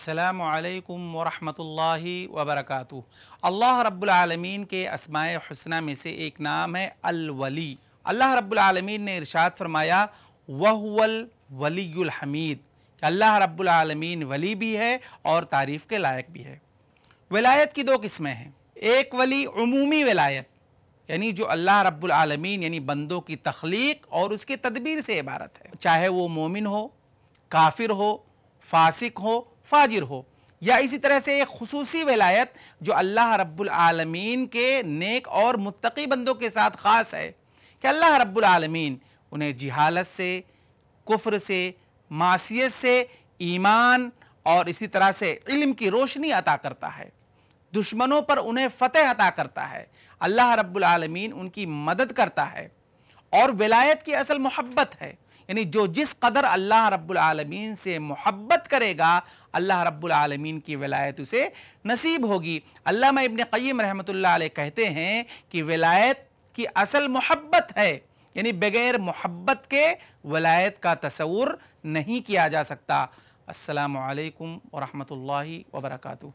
असलकम वरहमतुल्लाहि वबरकातुहू अल्लाह रब्बुल के अस्माए हुस्ना में से एक नाम है अल-वली अल्लाह रब्बुल ने इरशाद फरमाया वहुवल वलीयुल हमीद कि अल्लाह रब्बुल वली भी है और तारीफ़ के लायक भी है वलायत की दो किस्में हैं एक वली उमूमी वलायत यानी जो अल्लाह रब्बुल आलमीन यानी बंदों की तख्लीक और उसकी तदबीर से इबारत है चाहे वो मोमिन हो काफिर हो फासिक हो फाजिर हो। या इसी तरह से एक खसूसी वलायत जो अल्लाह रब्बुल आलमीन के नेक और मुत्तकी बंदों के साथ ख़ास है कि अल्लाह रब्बुल आलमीन उन्हें जिहालत से, कुफ्र से मासीत से, ईमान और इसी तरह से इल्म की रोशनी अता करता है। दुश्मनों पर उन्हें फ़तेह अता करता है। अल्लाह रब्बुल आलमीन उनकी मदद करता है और विलायत की असल मोहब्बत है। यानी जो जिस कदर अल्लाह रब्बुल आलमीन से मोहब्बत करेगा, अल्लाह रब्बुल आलमीन की विलायत उसे नसीब होगी। अल्लाह इब्न क़य्यम रहमतुल्लाह अलैह कहते हैं कि विलायत की असल मोहब्बत है, यानी बगैर मोहब्बत के वलायत का तस्वुर नहीं किया जा सकता। अस्सलाम वालेकुम वरहमतुल्लाहि वबरकातुहू